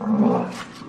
Oh.